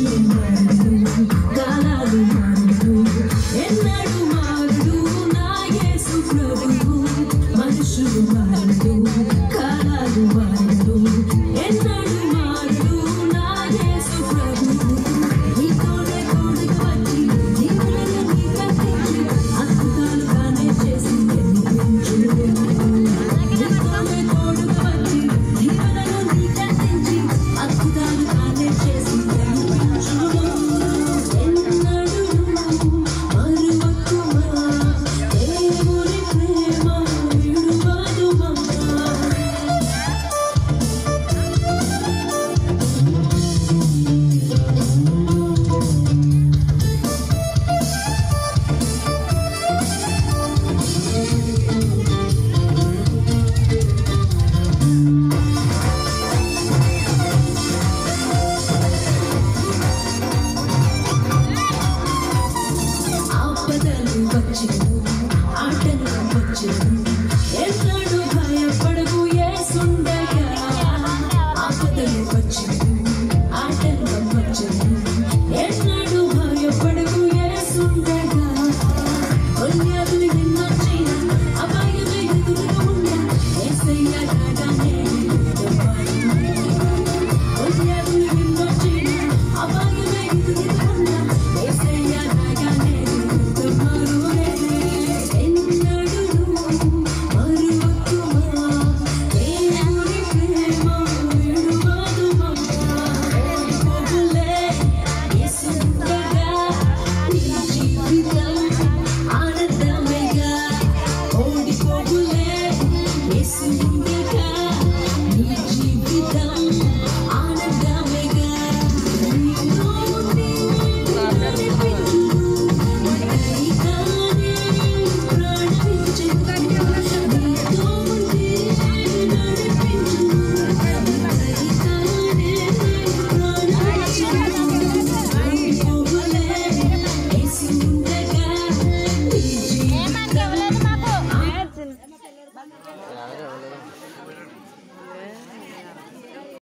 Thank you. consciousness.